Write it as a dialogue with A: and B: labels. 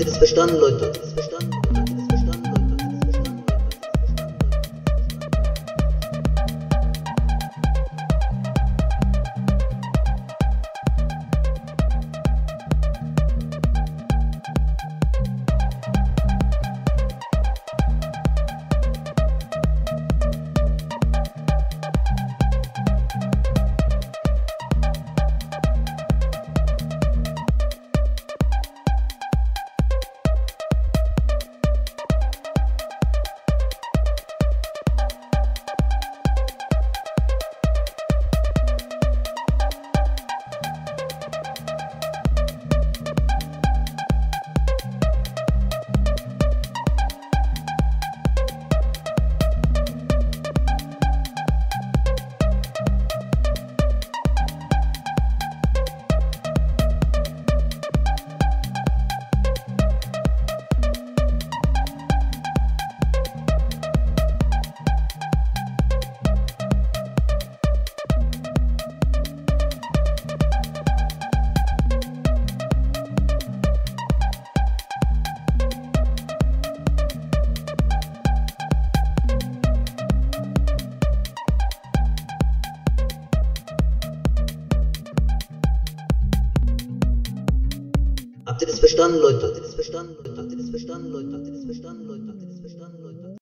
A: Habt ihr das verstanden, Leute? Habt ihr das verstanden? es bestanden, Leute. ihr das bestanden, Leute. Habt ihr das bestanden, Leute. Habt ihr das bestanden, Leute. Habt ihr das bestanden, Leute.